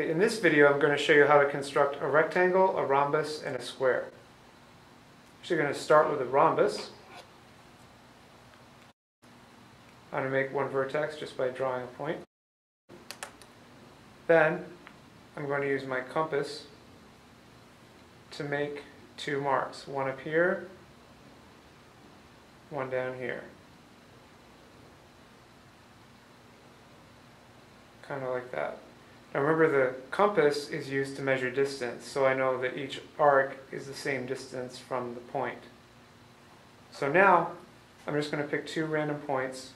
Okay, in this video, I'm going to show you how to construct a rectangle, a rhombus, and a square. So you're going to start with a rhombus. I'm going to make one vertex just by drawing a point. Then, I'm going to use my compass to make two marks, one up here, one down here. Kind of like that. Now remember the compass is used to measure distance, so I know that each arc is the same distance from the point. So now, I'm just going to pick two random points,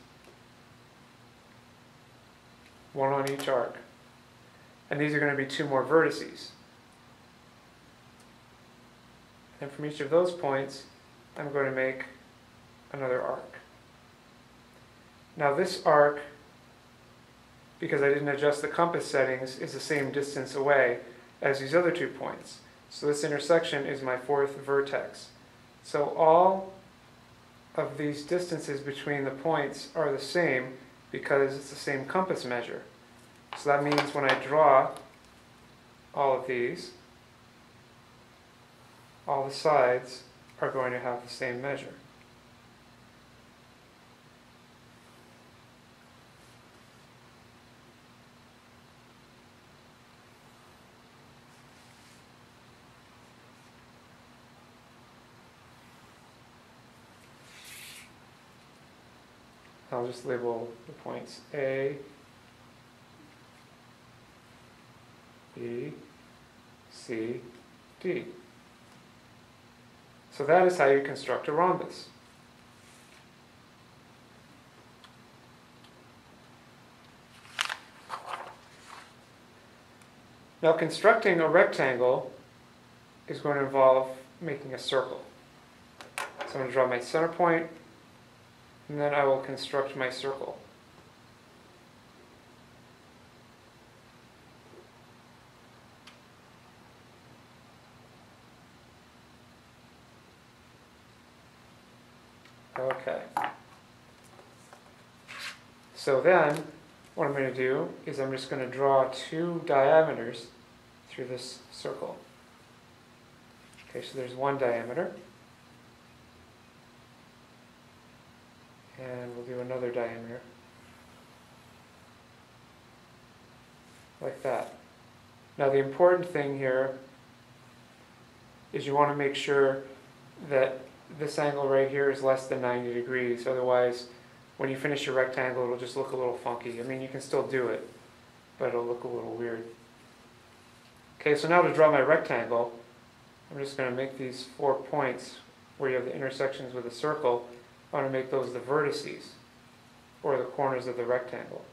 one on each arc. And these are going to be two more vertices. And from each of those points, I'm going to make another arc. Now this arc because I didn't adjust the compass settings, is the same distance away as these other two points. So this intersection is my fourth vertex. So all of these distances between the points are the same because it's the same compass measure. So that means when I draw all of these, all the sides are going to have the same measure. I'll just label the points A, B, C, D. So that is how you construct a rhombus. Now constructing a rectangle is going to involve making a circle. So I'm going to draw my center point, and then I will construct my circle. Okay. So then, what I'm going to do is I'm just going to draw two diameters through this circle. Okay, so there's one diameter. And we'll do another diameter like that. Now the important thing here is you want to make sure that this angle right here is less than 90 degrees, otherwise when you finish your rectangle it'll just look a little funky. I mean you can still do it, but it'll look a little weird. Okay, so now to draw my rectangle, I'm just going to make these four points where you have the intersections with a circle I want to make those the vertices, or the corners of the rectangle.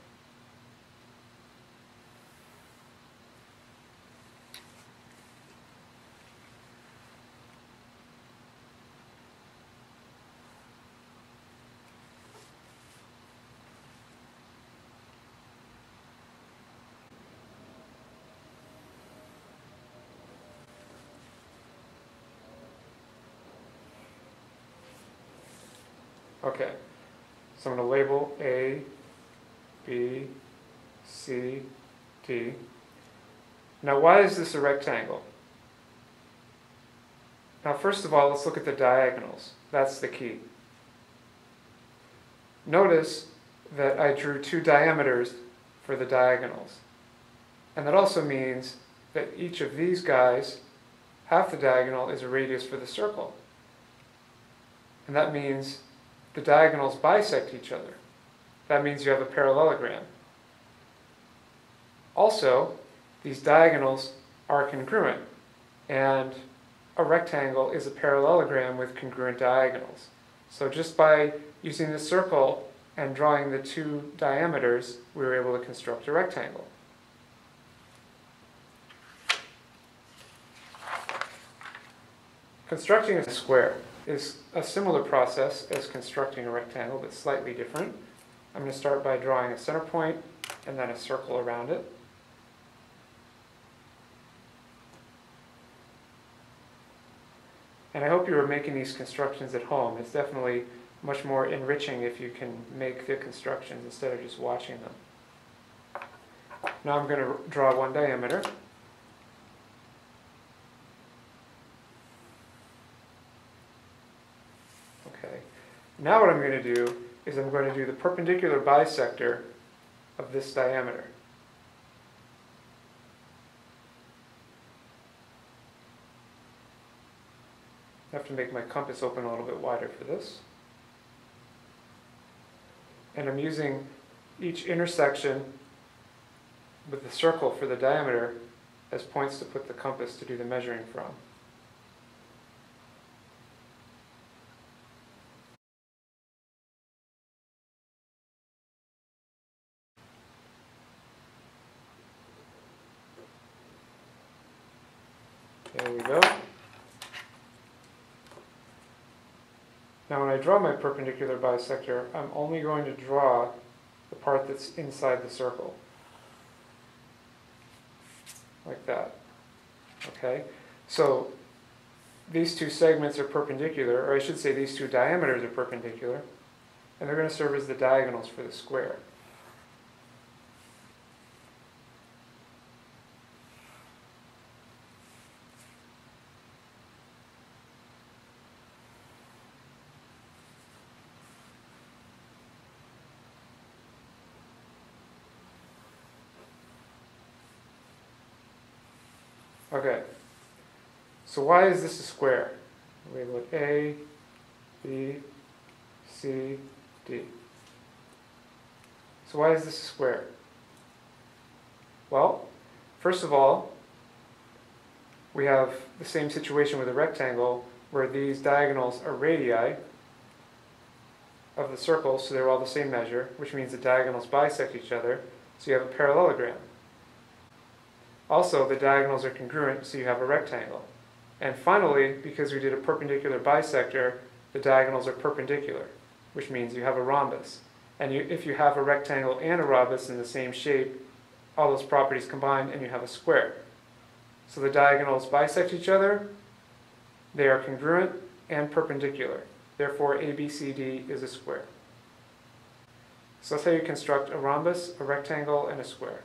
Okay, so I'm going to label A, B, C, D. Now why is this a rectangle? Now first of all, let's look at the diagonals. That's the key. Notice that I drew two diameters for the diagonals. And that also means that each of these guys, half the diagonal is a radius for the circle. And that means the diagonals bisect each other. That means you have a parallelogram. Also, these diagonals are congruent, and a rectangle is a parallelogram with congruent diagonals. So just by using the circle and drawing the two diameters, we were able to construct a rectangle. Constructing a square is a similar process as constructing a rectangle, but slightly different. I'm going to start by drawing a center point and then a circle around it. And I hope you are making these constructions at home. It's definitely much more enriching if you can make the constructions instead of just watching them. Now I'm going to draw one diameter. Okay. Now what I'm going to do is I'm going to do the perpendicular bisector of this diameter. I have to make my compass open a little bit wider for this. And I'm using each intersection with the circle for the diameter as points to put the compass to do the measuring from. There we go. Now when I draw my perpendicular bisector, I'm only going to draw the part that's inside the circle. Like that. Okay? So these two segments are perpendicular, or I should say these two diameters are perpendicular, and they're going to serve as the diagonals for the square. Okay. So why is this a square? We look A, B, C, D. So why is this a square? Well, first of all, we have the same situation with a rectangle where these diagonals are radii of the circle, so they're all the same measure, which means the diagonals bisect each other, so you have a parallelogram. Also, the diagonals are congruent, so you have a rectangle. And finally, because we did a perpendicular bisector, the diagonals are perpendicular, which means you have a rhombus. And you, if you have a rectangle and a rhombus in the same shape, all those properties combine and you have a square. So the diagonals bisect each other, they are congruent and perpendicular. Therefore, ABCD is a square. So that's how you construct a rhombus, a rectangle, and a square.